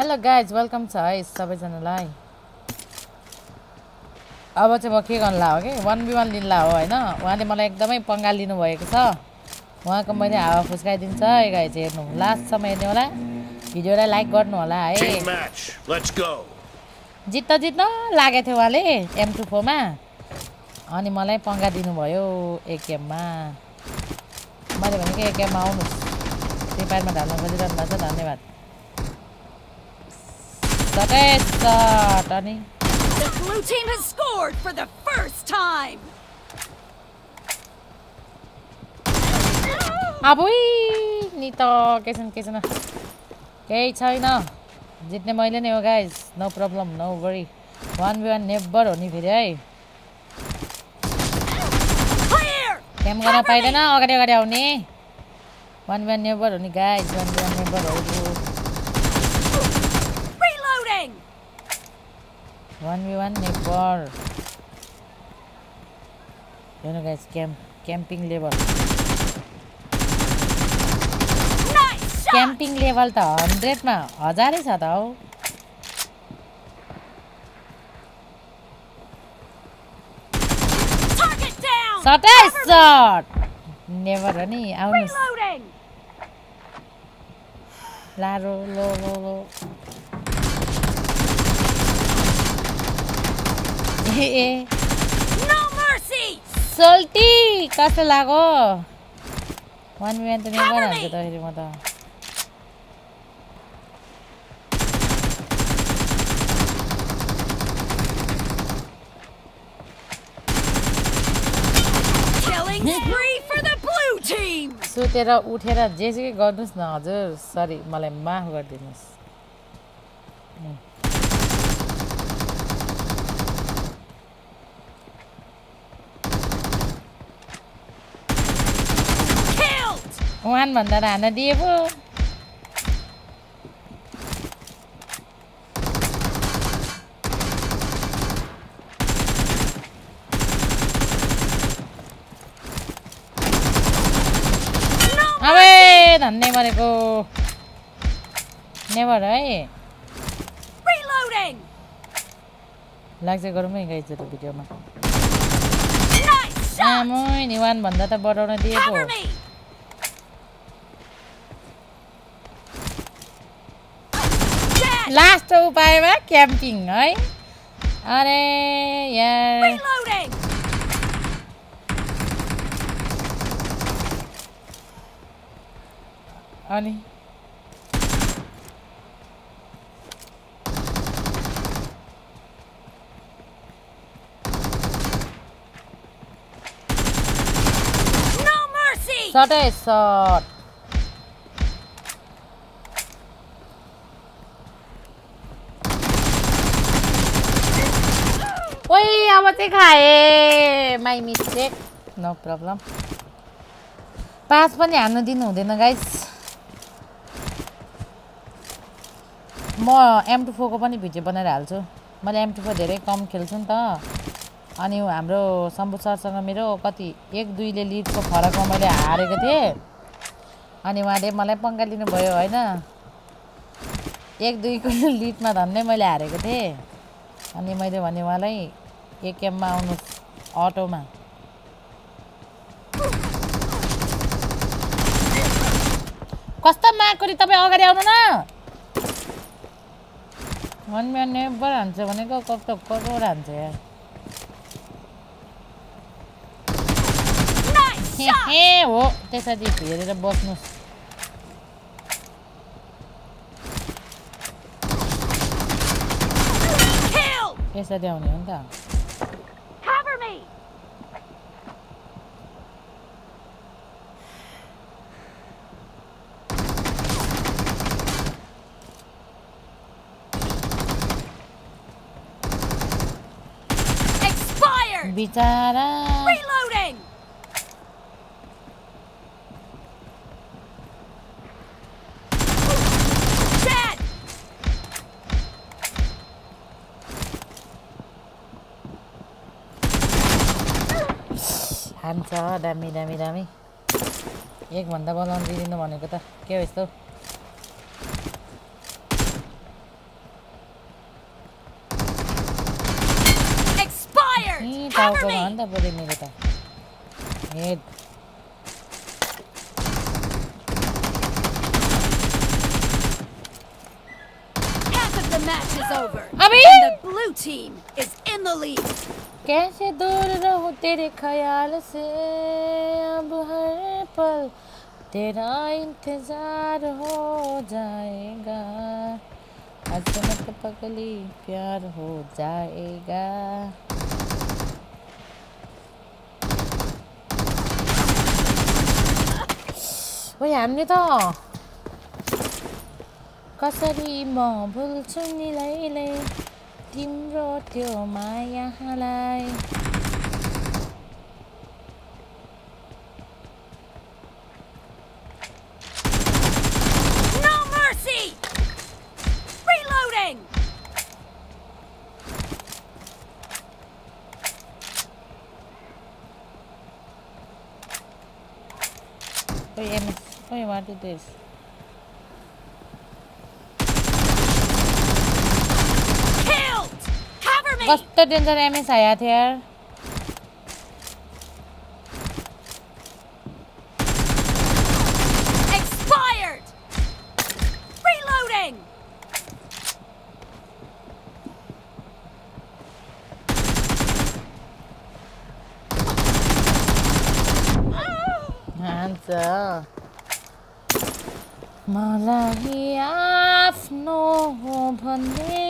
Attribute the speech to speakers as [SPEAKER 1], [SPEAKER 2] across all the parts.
[SPEAKER 1] Hello guys welcome छ है सबैजनालाई। अब चाहिँ म के गर्नु ला हो कि? वान बी वान लिनु ला हो होइन? उहाँले मलाई एकदमै पङ्गाल लिनुभएको छ। उहाँको मैले हावा फुस्काइदिन्छ है गाइज हेर्नु। लास्टसम्म हेर्नु होला। भिडियोलाई लाइक गर्नु होला है. जित्न जित्न लागेको थियो उहाँले एम टू फोरमा अनि मलाई पङ्गा दिनुभयो एकेएममा मैले भनेको एकेएममा आउनुहोस्। फ्री फायरमा ढाल्न खोजिरहनु भएको छ धन्यवाद। सटै सट अनि
[SPEAKER 2] The blue team has scored for the first time!
[SPEAKER 1] अबै नि त के छैन के छैन केही छैन जित्ने मैले नै हो guys no problem no worry one v one never हो नि फेरि है! गेम गर्न पाइँदैन अगाडि अगाडि आउने वान बी वान नेभर हो नि guys one B one never हो वान बी वान नेभर हेर्नु guys camp camping level! Camping level त हन्ड्रेडमा हजारै छ त हौ
[SPEAKER 2] Target down!
[SPEAKER 1] सटै सट नेभर हो नि आउनुहोस्! लारो लो लो लो। ए ए
[SPEAKER 2] No mercy!
[SPEAKER 1] सोल्टी कस्तो लाग्यो वान बिहान त नेभर हान्छ त फेरि म त! सुतेर उठेर जेसुकै गर्नुहोस् न हजुर सरी मलाई माफ गरिदिनुहोस्। वान भन्दा त हान्न दिए पो। धन्ने मरेको नेभर है! लाग्छ गरौँ है गाइजहरू भिडियोमा।
[SPEAKER 2] Nice shot!
[SPEAKER 1] आमै नि वान भन्दा त बढाउन दिए पो
[SPEAKER 2] Cover me! Dead!
[SPEAKER 1] लास्ट उपायमा क्याम्पिङ है अरे यहाँ
[SPEAKER 2] Reloading!
[SPEAKER 1] अनि
[SPEAKER 2] No mercy!
[SPEAKER 1] सटै ओइ अब चाहिँ खाए my mistake no problem pass पनि हान्नु दिनु हुँदैन गाइस म एम टू फोरको पनि भिडियो बनाएर हाल्छु मैले एम टू फोर धेरै कम खेल्छु नि त अनि हाम्रो शम्भु सरसँग मेरो कति एक दुईले लिडको फरकमा मैले हारेको थिएँ अनि उहाँले मलाई पङ्का लिनुभयो होइन एक दुईको लिडमा झन्डै मैले हारेको थिएँ अनि मैले भने उहाँलाई एकेएममा आउनु अटोमा। कस्तो माकुरी तपाईँ अगाडि आउनु न? वान म्यान नेभर हान्छ भनेको कस्तो करोड हान्छ?
[SPEAKER 2] Nice
[SPEAKER 1] हे त्यसरी हेरेर बस्नुहोस्।
[SPEAKER 2] Killed!
[SPEAKER 1] यसरी आउने हो नि त
[SPEAKER 2] Cover me! Expired!
[SPEAKER 1] बिचरा! खान्छ दामी दामी दामी एकभन्दा बनाउनु दिँदिनँ भनेको त के हो यस्तो? टाउको भयो नि त बढी मेरो त head
[SPEAKER 2] Half of the match is over.
[SPEAKER 1] अबे
[SPEAKER 2] And the blue team is in the lead.
[SPEAKER 1] कैसे दूर रहूँ तेरे ख्याल से? अब हर पल तेरा इंतज़ार हो जाएगा। अचानक पगली प्यार हो जाएगा। ओइ हामीले त कसरी म भुल्छु नि लैलै तिम्रो त्यो मायालाई what it is.
[SPEAKER 2] Killed! Cover me!
[SPEAKER 1] What the danger Am I had here?
[SPEAKER 2] Expired! Reloading!
[SPEAKER 1] मलाई आफ्नो हो भन्ने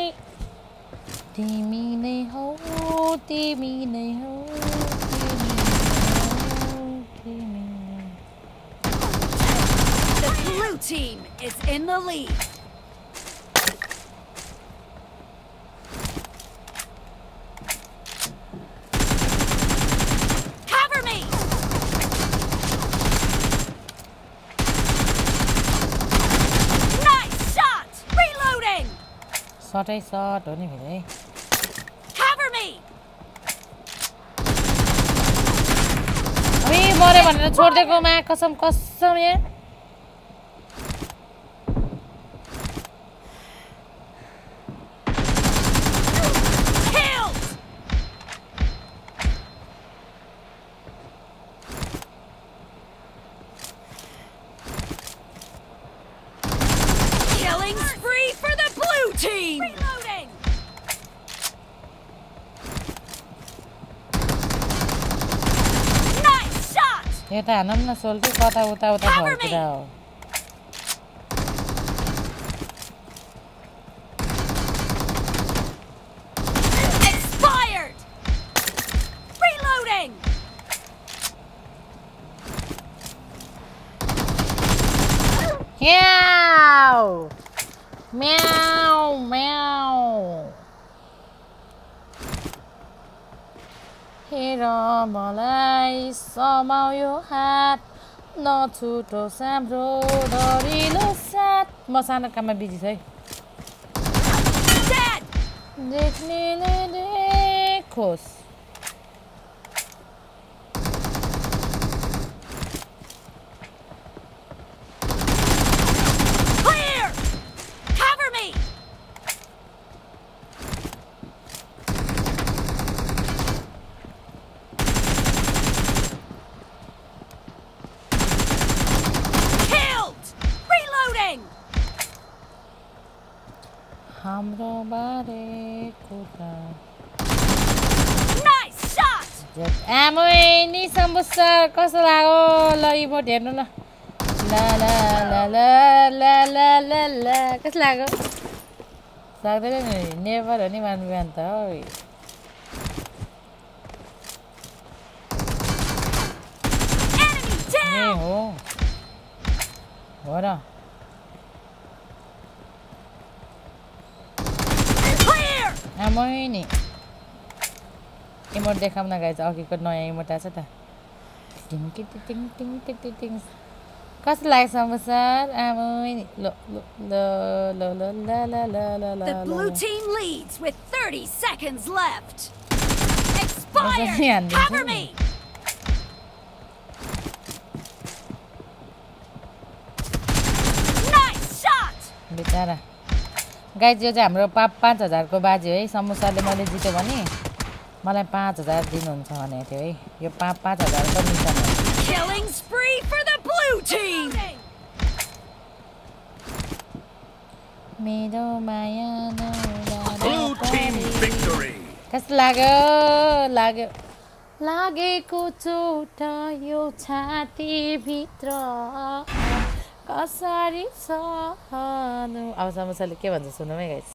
[SPEAKER 1] तिमी नै हौ तिमी नै हौ तिमी नै हौ, तिमी नै
[SPEAKER 2] The blue team is in the lead.
[SPEAKER 1] सर्टै सर्ट हो नि फेरि
[SPEAKER 2] है।
[SPEAKER 1] अरे मरे भनेर छोडिदिएकोमा कसम कसम यहाँ। এটা আনাম
[SPEAKER 2] না
[SPEAKER 1] চলতে
[SPEAKER 2] কথা
[SPEAKER 1] উতা
[SPEAKER 2] উতা বলতে
[SPEAKER 1] দাও Meow! Meow! हेर मलाई समायो हात। नछुटो साम्रो डरिलो साथ। म सानो काममा बिजी छ है! देख्नेले देखोस्। हाम्रो बारे कुरा नि सम्बस कस्तो लाग्यो ल रिपोर्ट हेर्नु ल ल कस्तो लाग्यो लाग्दैन नि नेभर हो नि मान्नु बिहान त हो हो र आमै नि इमोट देखाउँ न गाइज अघिको नयाँ इमोट आएको छ त टिङ टिङ टिङ टिङ टिङ कस्तो लाग्यो सम्बुसर आमै नि ल ल ल ल ल ल ल ल ल ल
[SPEAKER 2] The
[SPEAKER 1] ल
[SPEAKER 2] blue
[SPEAKER 1] ल
[SPEAKER 2] team leads with 30 seconds left.
[SPEAKER 1] Masih
[SPEAKER 2] Expired!
[SPEAKER 1] andun
[SPEAKER 2] Cover me! Nice shot!
[SPEAKER 1] बिचरा गाइज यो चाहिँ हाम्रो पा पाँच हजारको बाजी है समोसाले मैले जित्यो भने मलाई पाँच हजार दिनुहुन्छ भनेको थियो है। यो पाँच पाँच हजार त मिल्छ
[SPEAKER 2] Killing spree for the blue team!
[SPEAKER 1] मेरो माया. कस्तो लाग्यो? लाग्यो। लागेको चोट यो छातीभित्र। कसरी सहनु? अब समस्याले के भन्छ सुनौँ है गाइस